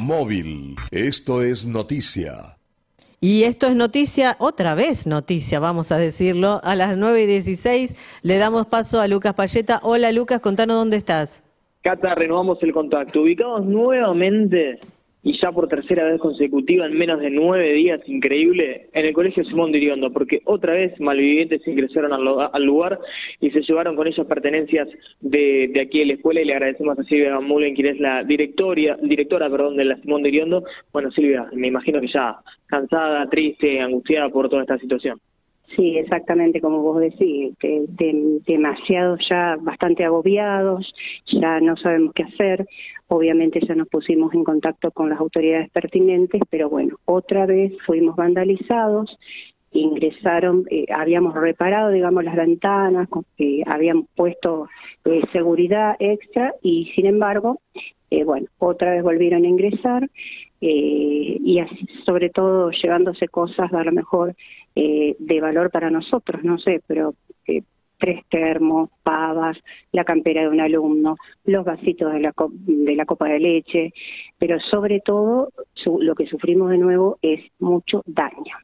Móvil. Esto es noticia. Y esto es noticia, otra vez noticia, vamos a decirlo. A las 9 y 16 le damos paso a Lucas Payeta. Hola Lucas, contanos dónde estás. Cata, renovamos el contacto. Ubicados nuevamente y ya por tercera vez consecutiva en menos de nueve días, increíble, en el colegio Simón de Iriondo, porque otra vez malvivientes ingresaron al, lugar y se llevaron con ellas pertenencias de, de aquí de la escuela y le agradecemos a Silvia Mullen, quien es la directoria, directora perdón, de la Simón de Iriondo. Bueno, Silvia, me imagino que ya cansada, triste, angustiada por toda esta situación. Sí, exactamente como vos decís, demasiado ya bastante agobiados, ya no sabemos qué hacer. Obviamente ya nos pusimos en contacto con las autoridades pertinentes, pero bueno, otra vez fuimos vandalizados, ingresaron, eh, habíamos reparado, digamos, las ventanas, eh, habíamos puesto eh, seguridad extra y sin embargo, eh, bueno, otra vez volvieron a ingresar y así, sobre todo llevándose cosas a lo mejor eh, de valor para nosotros, no sé, pero eh, tres termos, pavas, la campera de un alumno, los vasitos de la, de la copa de leche, pero sobre todo lo que sufrimos de nuevo es mucho daño.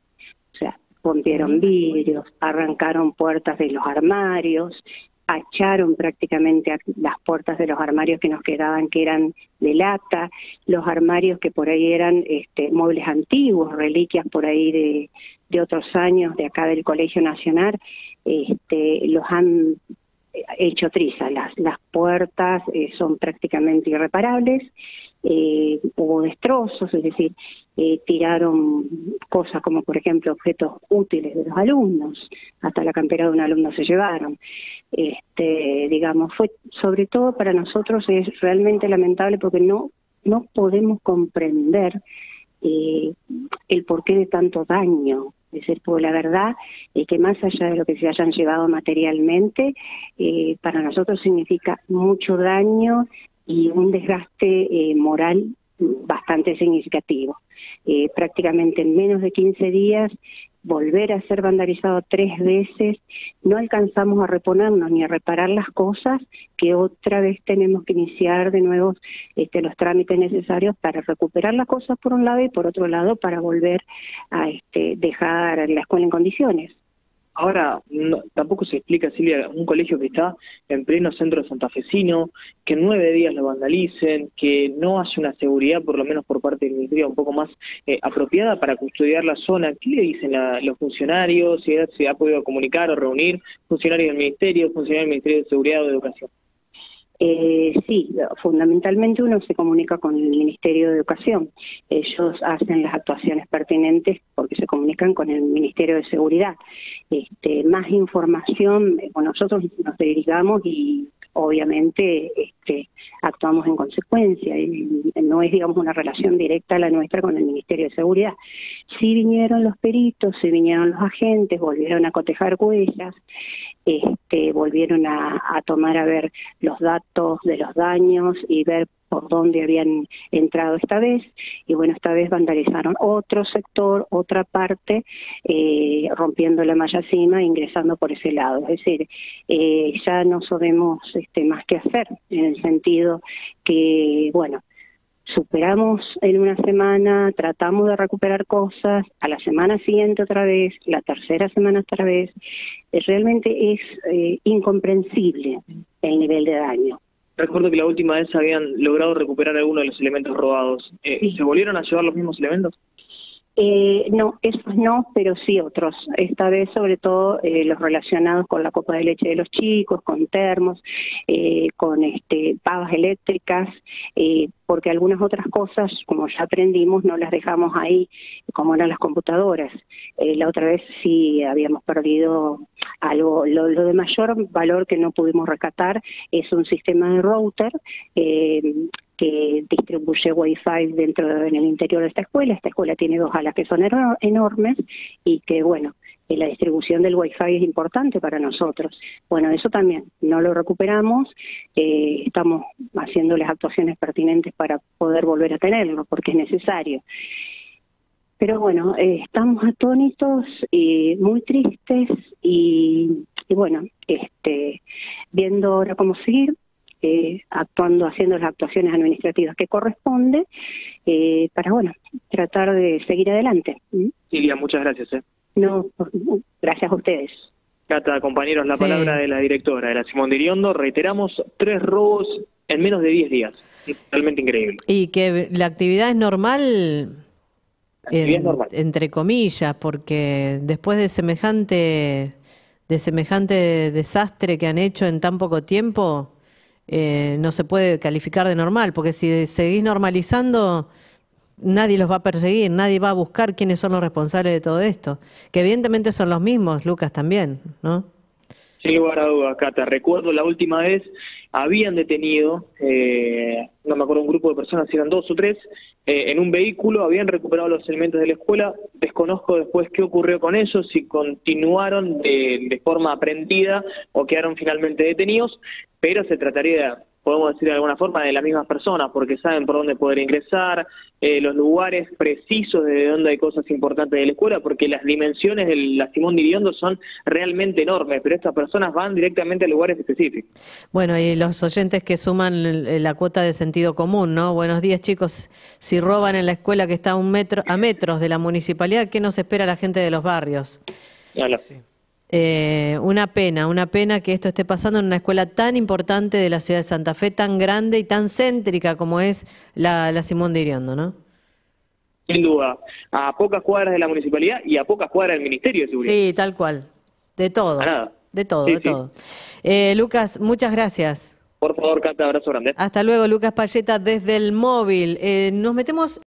O sea, rompieron vidrios, arrancaron puertas de los armarios, acharon prácticamente las puertas de los armarios que nos quedaban, que eran de lata, los armarios que por ahí eran este, muebles antiguos, reliquias por ahí de, otros años de acá del Colegio Nacional, este, los han hecho triza. Las, las puertas eh, son prácticamente irreparables, eh, hubo destrozos, es decir, eh, tiraron cosas como, por ejemplo, objetos útiles de los alumnos, hasta la campera de un alumno se llevaron. Este, digamos, fue sobre todo para nosotros es realmente lamentable porque no no podemos comprender eh, el porqué de tanto daño. Es decir, pues la verdad es que más allá de lo que se hayan llevado materialmente, eh, para nosotros significa mucho daño y un desgaste eh, moral bastante significativo. Eh, prácticamente en menos de 15 días volver a ser vandalizado tres veces, no alcanzamos a reponernos ni a reparar las cosas, que otra vez tenemos que iniciar de nuevo este, los trámites necesarios para recuperar las cosas por un lado y por otro lado para volver a este, dejar la escuela en condiciones. Ahora, tampoco se explica, Silvia, un colegio que está en pleno centro santafesino, que en nueve días lo vandalicen, que no hace una seguridad, por lo menos por parte del Ministerio, un poco más eh, apropiada para custodiar la zona. ¿Qué le dicen a los funcionarios? ¿Si se ha podido comunicar o reunir funcionarios del Ministerio, funcionarios del Ministerio de Seguridad o de Educación? Eh, sí, fundamentalmente uno se comunica con el Ministerio de Educación. Ellos hacen las actuaciones pertinentes porque se comunican con el Ministerio de Seguridad. Este, más información, eh, nosotros nos dedicamos y obviamente este, actuamos en consecuencia. No es, digamos, una relación directa la nuestra con el Ministerio de Seguridad. Sí vinieron los peritos, sí vinieron los agentes, volvieron a cotejar huellas, volvieron a, tomar a ver los datos de los daños y ver por dónde habían entrado esta vez. Y bueno esta vez vandalizaron otro sector otra parte eh, rompiendo la malla cima ingresando por ese lado. Es decir eh, ya no sabemos este más que hacer en el sentido que bueno superamos en una semana, tratamos de recuperar cosas, a la semana siguiente otra vez, la tercera semana otra vez, eh, realmente es eh, incomprensible el nivel de daño. Recuerdo que la última vez habían logrado recuperar algunos de los elementos robados. Eh, ¿Se volvieron a llevar los mismos elementos? Eh, no, esos no, pero sí otros. Esta vez sobre todo eh, los relacionados con la copa de leche de los chicos, con termos, eh, con este, pavas eléctricas, eh, porque algunas otras cosas, como ya aprendimos, no las dejamos ahí, como eran las computadoras. Eh, la otra vez sí habíamos perdido algo. Lo, lo, de mayor valor que no pudimos rescatar es un sistema de router que distribuye Wi-Fi dentro en el interior de esta escuela. Esta escuela tiene dos alas que son enormes y que, bueno, la distribución del Wi-Fi es importante para nosotros. Bueno, eso también no lo recuperamos, eh, estamos haciendo las actuaciones pertinentes para poder volver a tenerlo, porque es necesario. Pero bueno, eh, estamos atónitos y muy tristes y, y bueno, este, viendo ahora cómo seguir, eh, actuando, haciendo las actuaciones administrativas que corresponde, eh, para, bueno, tratar de seguir adelante. Silvia, muchas gracias. ¿eh? No, gracias a ustedes. Cata, compañeros, la palabra de la directora de la Simón Diriondo. Reiteramos, tres robos en menos de 10 días. Realmente increíble. Y que la actividad es normal, entre comillas, porque después de semejante, de semejante desastre que han hecho en tan poco tiempo, eh, no se puede calificar de normal, porque si seguís normalizando, nadie los va a perseguir, nadie va a buscar quiénes son los responsables de todo esto, que evidentemente son los mismos, Lucas también, ¿no? Sin lugar a dudas, Cata. Recuerdo la última vez habían detenido, eh, me acuerdo un grupo de personas, eran dos o tres, eh, en un vehículo, habían recuperado los elementos de la escuela. Desconozco después qué ocurrió con eso, si continuaron de, de forma aprendida o quedaron finalmente detenidos, pero se trataría podemos decir de alguna forma, de las mismas personas, porque saben por dónde poder ingresar, eh, los lugares precisos de dónde hay cosas importantes de la escuela, porque las dimensiones del la Simón Diriondo son realmente enormes, pero estas personas van directamente a lugares específicos. Bueno, y los oyentes que suman la cuota de sentido común, ¿no? Buenos días, chicos. Si roban en la escuela que está a, un metro, a metros de la municipalidad, ¿qué nos espera la gente de los barrios? Sí. Eh, una pena, una pena que esto esté pasando en una escuela tan importante de la ciudad de Santa Fe, tan grande y tan céntrica como es la, Simón de Iriondo, ¿no? Sin duda, a pocas cuadras de la municipalidad y a pocas cuadras del Ministerio de Seguridad. Sí, tal cual, de todo, de todo, de todo. Eh, Lucas, muchas gracias. Por favor, Cata, abrazo grande. Hasta luego, Lucas Payeta, desde el móvil. Eh, nos metemos